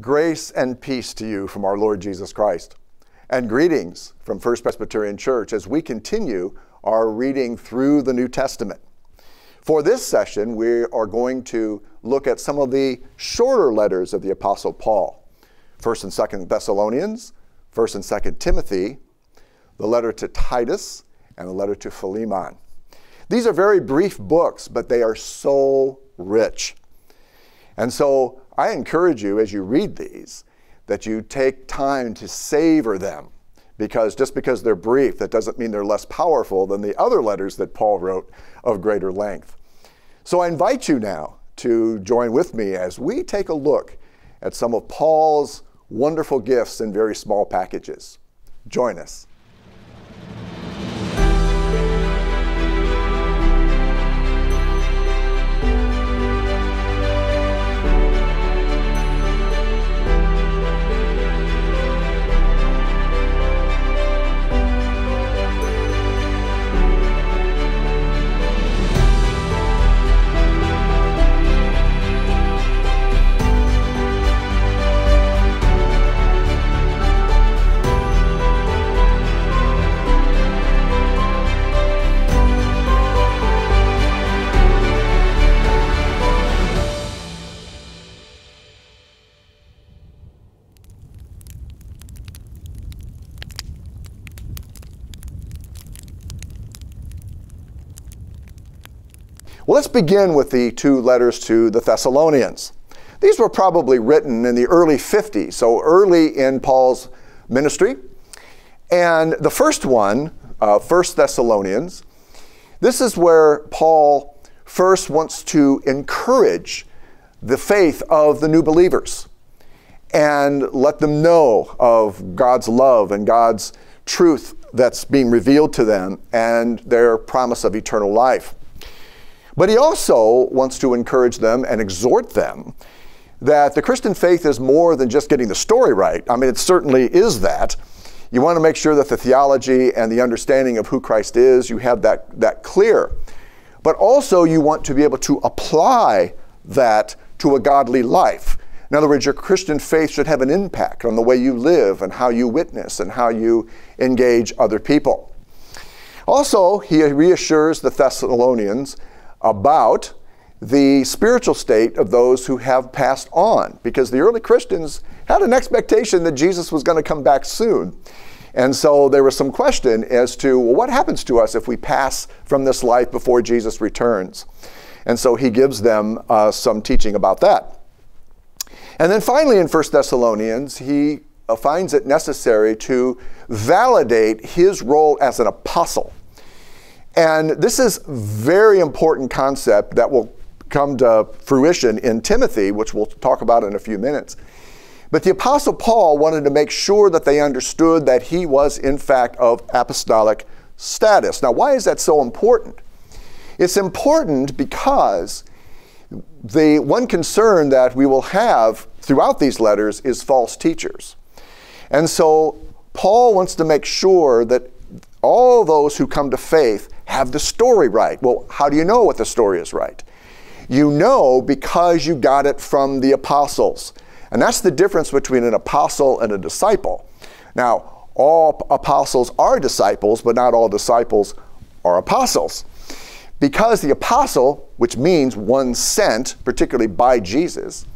Grace and peace to you from our Lord Jesus Christ. And greetings from First Presbyterian Church as we continue our reading through the New Testament. For this session, we are going to look at some of the shorter letters of the Apostle Paul. First and Second Thessalonians, First and Second Timothy, the letter to Titus, and the letter to Philemon. These are very brief books, but they are so rich. And so I encourage you as you read these that you take time to savor them because just because they're brief, that doesn't mean they're less powerful than the other letters that Paul wrote of greater length. So I invite you now to join with me as we take a look at some of Paul's wonderful gifts in very small packages. Join us. Let's begin with the two letters to the Thessalonians. These were probably written in the early 50s, so early in Paul's ministry. And the first one, uh, First Thessalonians, this is where Paul first wants to encourage the faith of the new believers and let them know of God's love and God's truth that's being revealed to them and their promise of eternal life. But he also wants to encourage them and exhort them that the Christian faith is more than just getting the story right. I mean, it certainly is that. You want to make sure that the theology and the understanding of who Christ is, you have that, that clear. But also, you want to be able to apply that to a godly life. In other words, your Christian faith should have an impact on the way you live and how you witness and how you engage other people. Also, he reassures the Thessalonians about the spiritual state of those who have passed on, because the early Christians had an expectation that Jesus was going to come back soon. And so there was some question as to well, what happens to us if we pass from this life before Jesus returns? And so he gives them uh, some teaching about that. And then finally, in 1 Thessalonians, he uh, finds it necessary to validate his role as an apostle. And this is a very important concept that will come to fruition in Timothy, which we'll talk about in a few minutes. But the Apostle Paul wanted to make sure that they understood that he was, in fact, of apostolic status. Now, why is that so important? It's important because the one concern that we will have throughout these letters is false teachers. And so Paul wants to make sure that all those who come to faith have the story right. Well, how do you know what the story is right? You know because you got it from the apostles. And that's the difference between an apostle and a disciple. Now, all apostles are disciples, but not all disciples are apostles. Because the apostle, which means one sent, particularly by Jesus,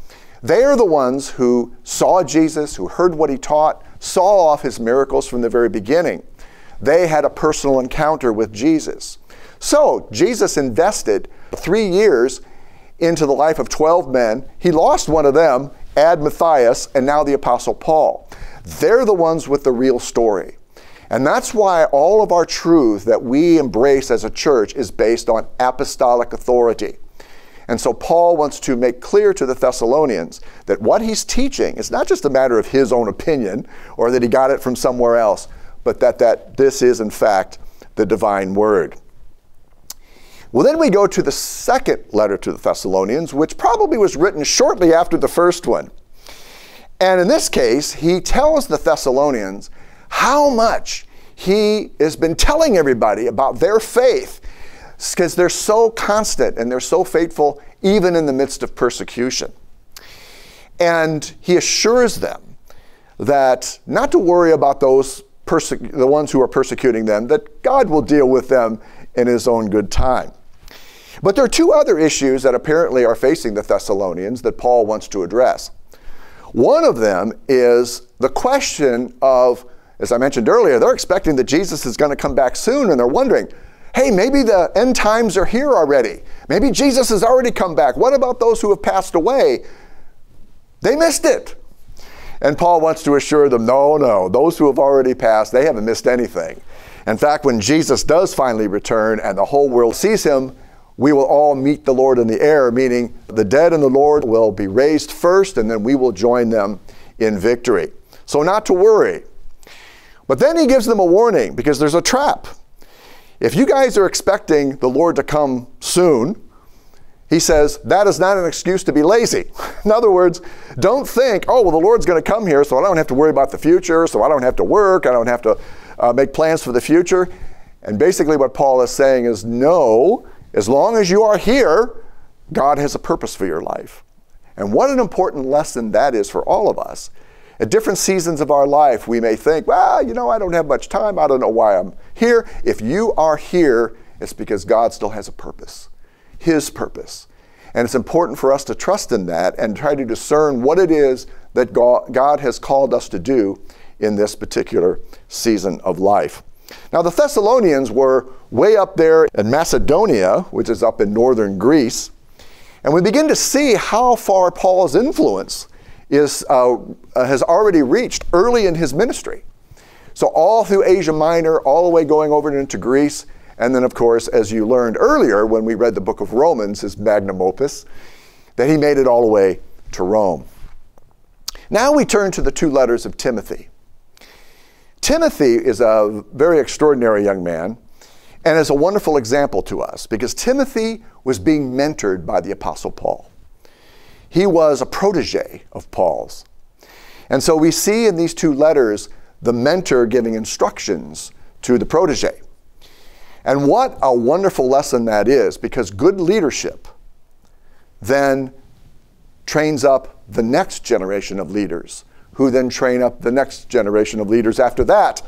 they are the ones who saw Jesus, who heard what he taught, saw off his miracles from the very beginning. They had a personal encounter with Jesus. So, Jesus invested three years into the life of 12 men. He lost one of them, add Matthias, and now the Apostle Paul. They're the ones with the real story. And that's why all of our truth that we embrace as a church is based on apostolic authority. And so Paul wants to make clear to the Thessalonians that what he's teaching is not just a matter of his own opinion or that he got it from somewhere else, but that, that this is, in fact, the divine word. Well, then we go to the second letter to the Thessalonians, which probably was written shortly after the first one. And in this case, he tells the Thessalonians how much he has been telling everybody about their faith because they're so constant and they're so faithful even in the midst of persecution. And he assures them that not to worry about those the ones who are persecuting them, that God will deal with them in his own good time. But there are two other issues that apparently are facing the Thessalonians that Paul wants to address. One of them is the question of, as I mentioned earlier, they're expecting that Jesus is going to come back soon, and they're wondering, hey, maybe the end times are here already. Maybe Jesus has already come back. What about those who have passed away? They missed it. And Paul wants to assure them no, no, those who have already passed, they haven't missed anything. In fact, when Jesus does finally return and the whole world sees him, we will all meet the Lord in the air, meaning the dead and the Lord will be raised first, and then we will join them in victory. So, not to worry. But then he gives them a warning because there's a trap. If you guys are expecting the Lord to come soon, he says that is not an excuse to be lazy. In other words, don't think, oh, well, the Lord's going to come here, so I don't have to worry about the future, so I don't have to work, I don't have to uh, make plans for the future. And basically, what Paul is saying is no, as long as you are here, God has a purpose for your life. And what an important lesson that is for all of us. At different seasons of our life, we may think, well, you know, I don't have much time. I don't know why I'm here. If you are here, it's because God still has a purpose, His purpose. And it's important for us to trust in that and try to discern what it is that God has called us to do in this particular season of life. Now, the Thessalonians were way up there in Macedonia, which is up in northern Greece, and we begin to see how far Paul's influence is, uh, uh, has already reached early in his ministry. So, all through Asia Minor, all the way going over into Greece, and then, of course, as you learned earlier when we read the book of Romans, his magnum opus, that he made it all the way to Rome. Now we turn to the two letters of Timothy. Timothy is a very extraordinary young man and is a wonderful example to us because Timothy was being mentored by the Apostle Paul. He was a protege of Paul's. And so we see in these two letters the mentor giving instructions to the protege. And what a wonderful lesson that is because good leadership then trains up the next generation of leaders who then train up the next generation of leaders after that.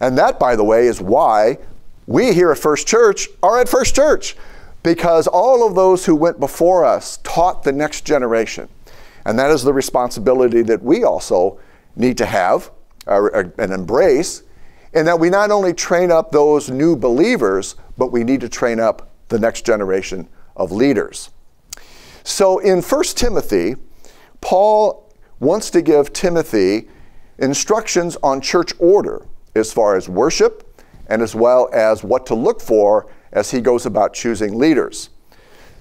And that, by the way, is why we here at First Church are at First Church, because all of those who went before us taught the next generation. And that is the responsibility that we also need to have uh, and embrace, in that we not only train up those new believers, but we need to train up the next generation of leaders. So in 1 Timothy, Paul wants to give Timothy instructions on church order as far as worship and as well as what to look for as he goes about choosing leaders.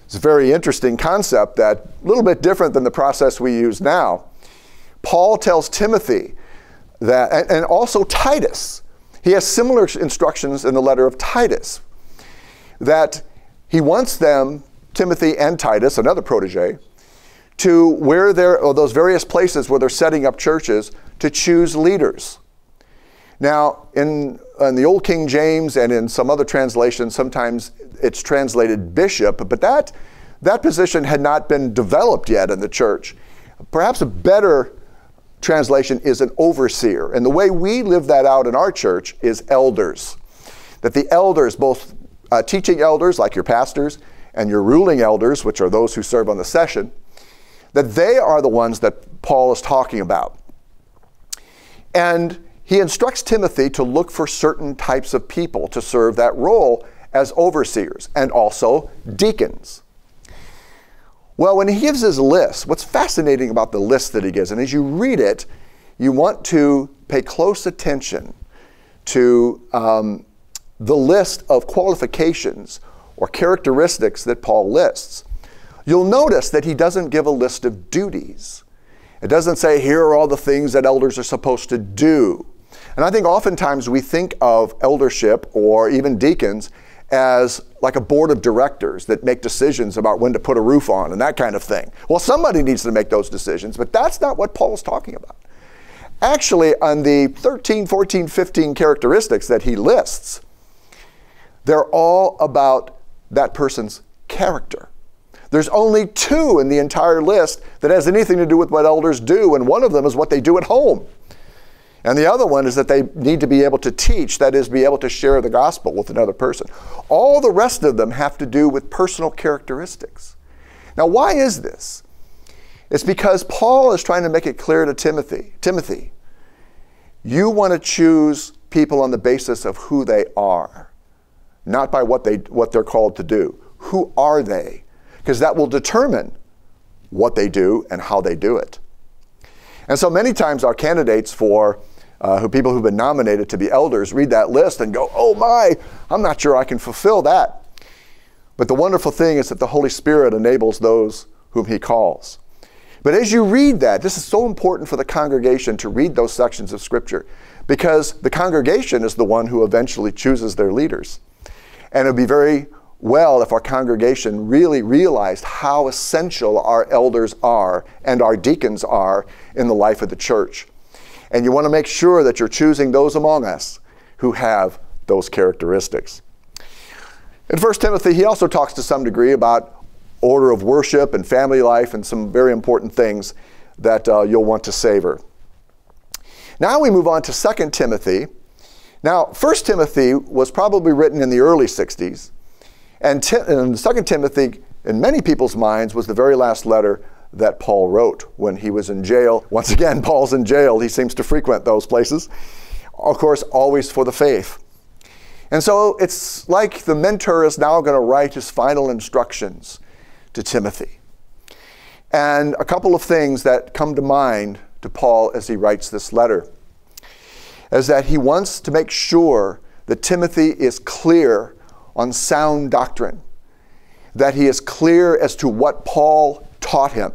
It's a very interesting concept that a little bit different than the process we use now. Paul tells Timothy that, and, and also Titus, he has similar instructions in the letter of Titus, that he wants them, Timothy and Titus, another protege, to where there are those various places where they're setting up churches to choose leaders. Now, in, in the Old King James and in some other translations, sometimes it's translated bishop, but that, that position had not been developed yet in the church. Perhaps a better translation is an overseer. And the way we live that out in our church is elders. That the elders, both uh, teaching elders like your pastors and your ruling elders, which are those who serve on the session, that they are the ones that Paul is talking about. And he instructs Timothy to look for certain types of people to serve that role as overseers and also deacons. Well, when he gives his list, what's fascinating about the list that he gives, and as you read it, you want to pay close attention to um, the list of qualifications or characteristics that Paul lists. You'll notice that he doesn't give a list of duties. It doesn't say, here are all the things that elders are supposed to do. And I think oftentimes we think of eldership or even deacons as like a board of directors that make decisions about when to put a roof on and that kind of thing. Well, somebody needs to make those decisions, but that's not what Paul's talking about. Actually, on the 13, 14, 15 characteristics that he lists, they're all about that person's character. There's only two in the entire list that has anything to do with what elders do, and one of them is what they do at home. And the other one is that they need to be able to teach, that is, be able to share the gospel with another person. All the rest of them have to do with personal characteristics. Now, why is this? It's because Paul is trying to make it clear to Timothy Timothy, you want to choose people on the basis of who they are, not by what, they, what they're called to do. Who are they? Because that will determine what they do and how they do it. And so many times our candidates for uh, who people who've been nominated to be elders read that list and go, oh my, I'm not sure I can fulfill that. But the wonderful thing is that the Holy Spirit enables those whom He calls. But as you read that, this is so important for the congregation to read those sections of Scripture because the congregation is the one who eventually chooses their leaders. And it would be very well if our congregation really realized how essential our elders are and our deacons are in the life of the church. And you want to make sure that you're choosing those among us who have those characteristics. In 1 Timothy, he also talks to some degree about order of worship and family life and some very important things that uh, you'll want to savor. Now we move on to 2 Timothy. Now, 1 Timothy was probably written in the early 60s, and, and 2 Timothy, in many people's minds, was the very last letter that Paul wrote when he was in jail. Once again, Paul's in jail. He seems to frequent those places. Of course, always for the faith. And so it's like the mentor is now going to write his final instructions to Timothy. And a couple of things that come to mind to Paul as he writes this letter is that he wants to make sure that Timothy is clear on sound doctrine, that he is clear as to what Paul taught him,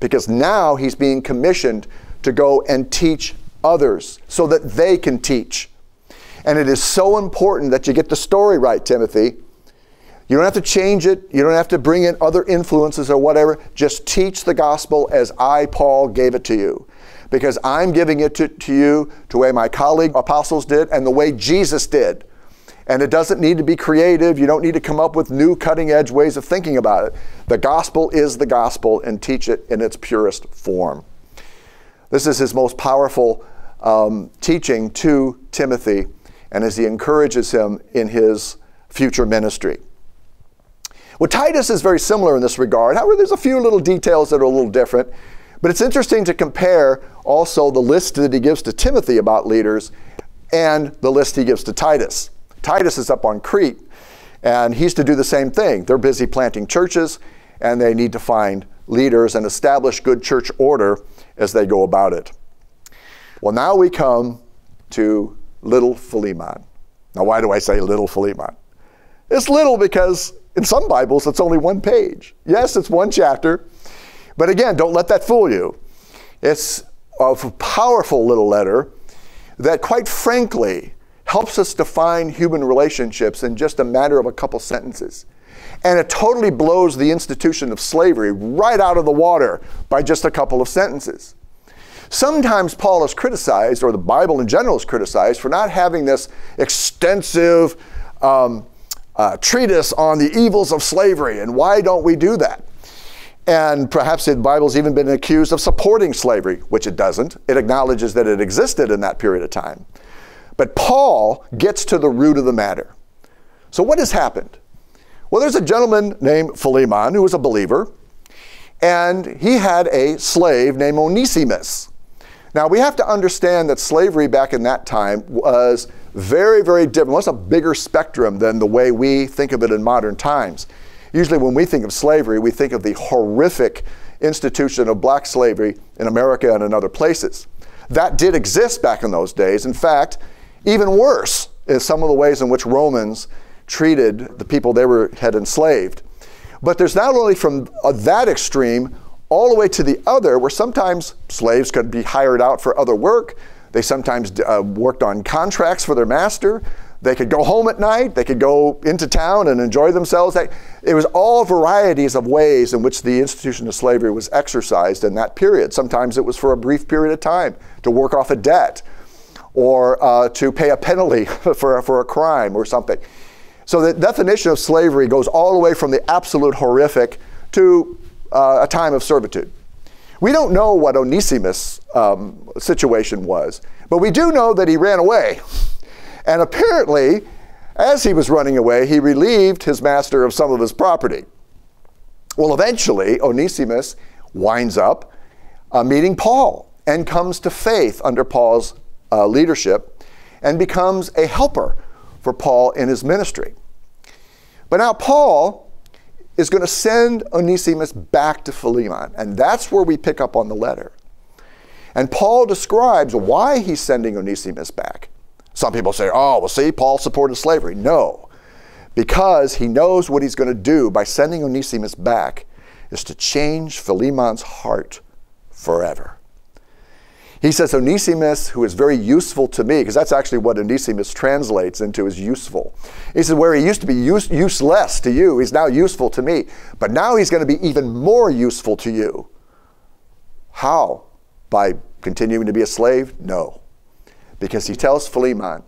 because now he's being commissioned to go and teach others so that they can teach. And it is so important that you get the story right, Timothy. You don't have to change it. You don't have to bring in other influences or whatever. Just teach the gospel as I, Paul, gave it to you. Because I'm giving it to, to you the way my colleague apostles did and the way Jesus did. And it doesn't need to be creative. You don't need to come up with new cutting edge ways of thinking about it. The gospel is the gospel and teach it in its purest form. This is his most powerful um, teaching to Timothy and as he encourages him in his future ministry. Well, Titus is very similar in this regard. However, there's a few little details that are a little different. But it's interesting to compare also the list that he gives to Timothy about leaders and the list he gives to Titus. Titus is up on Crete, and he's to do the same thing. They're busy planting churches, and they need to find leaders and establish good church order as they go about it. Well, now we come to little Philemon. Now, why do I say little Philemon? It's little because in some Bibles it's only one page. Yes, it's one chapter, but again, don't let that fool you. It's a powerful little letter that, quite frankly, helps us define human relationships in just a matter of a couple sentences. And it totally blows the institution of slavery right out of the water by just a couple of sentences. Sometimes Paul is criticized, or the Bible in general is criticized, for not having this extensive um, uh, treatise on the evils of slavery. And why don't we do that? And perhaps the Bible's even been accused of supporting slavery, which it doesn't. It acknowledges that it existed in that period of time. But Paul gets to the root of the matter. So, what has happened? Well, there's a gentleman named Philemon who was a believer, and he had a slave named Onesimus. Now, we have to understand that slavery back in that time was very, very different. Was a bigger spectrum than the way we think of it in modern times. Usually, when we think of slavery, we think of the horrific institution of black slavery in America and in other places. That did exist back in those days. In fact, even worse is some of the ways in which Romans treated the people they were, had enslaved. But there's not only from uh, that extreme all the way to the other, where sometimes slaves could be hired out for other work. They sometimes uh, worked on contracts for their master. They could go home at night. They could go into town and enjoy themselves. It was all varieties of ways in which the institution of slavery was exercised in that period. Sometimes it was for a brief period of time to work off a debt or uh, to pay a penalty for, for a crime or something. So the definition of slavery goes all the way from the absolute horrific to uh, a time of servitude. We don't know what Onesimus' um, situation was, but we do know that he ran away. And apparently, as he was running away, he relieved his master of some of his property. Well, eventually, Onesimus winds up uh, meeting Paul and comes to faith under Paul's uh, leadership and becomes a helper for Paul in his ministry. But now, Paul is going to send Onesimus back to Philemon, and that's where we pick up on the letter. And Paul describes why he's sending Onesimus back. Some people say, oh, well, see, Paul supported slavery. No, because he knows what he's going to do by sending Onesimus back is to change Philemon's heart forever. He says, Onesimus, who is very useful to me, because that's actually what Onesimus translates into is useful. He says, where he used to be use, useless to you, he's now useful to me. But now he's going to be even more useful to you. How? By continuing to be a slave? No. Because he tells Philemon,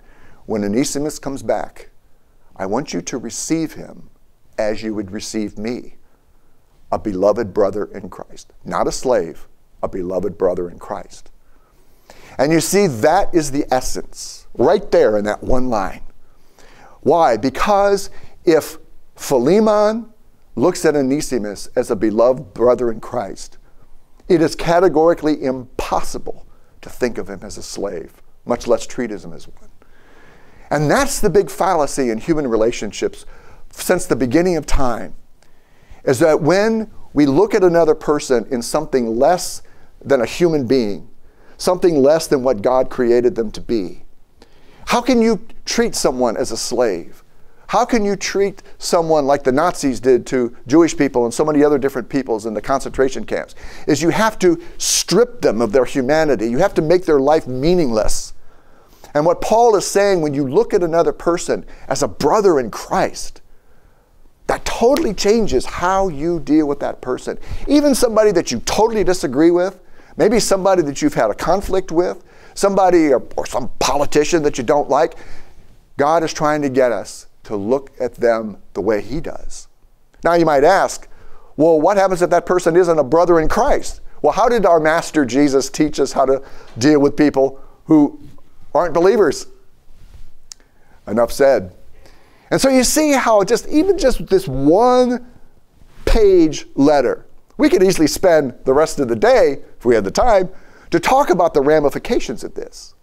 when Onesimus comes back, I want you to receive him as you would receive me, a beloved brother in Christ. Not a slave, a beloved brother in Christ. And you see, that is the essence right there in that one line. Why? Because if Philemon looks at Onesimus as a beloved brother in Christ, it is categorically impossible to think of him as a slave, much less treat him as one. And that's the big fallacy in human relationships since the beginning of time, is that when we look at another person in something less than a human being, something less than what God created them to be. How can you treat someone as a slave? How can you treat someone like the Nazis did to Jewish people and so many other different peoples in the concentration camps? Is you have to strip them of their humanity. You have to make their life meaningless. And what Paul is saying when you look at another person as a brother in Christ, that totally changes how you deal with that person. Even somebody that you totally disagree with, Maybe somebody that you've had a conflict with, somebody or, or some politician that you don't like. God is trying to get us to look at them the way He does. Now you might ask, well, what happens if that person isn't a brother in Christ? Well, how did our Master Jesus teach us how to deal with people who aren't believers? Enough said. And so you see how just even just this one page letter we could easily spend the rest of the day, if we had the time, to talk about the ramifications of this.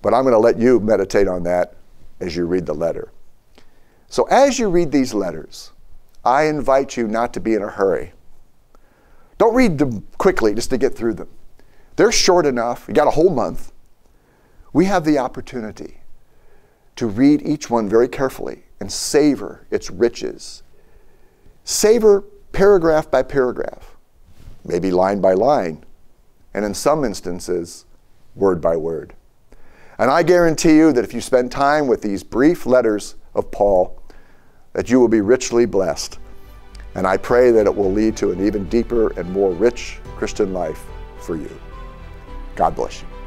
But I'm going to let you meditate on that as you read the letter. So, as you read these letters, I invite you not to be in a hurry. Don't read them quickly just to get through them. They're short enough, you got a whole month. We have the opportunity to read each one very carefully and savor its riches. Savor paragraph by paragraph, maybe line by line, and in some instances, word by word. And I guarantee you that if you spend time with these brief letters of Paul, that you will be richly blessed. And I pray that it will lead to an even deeper and more rich Christian life for you. God bless you.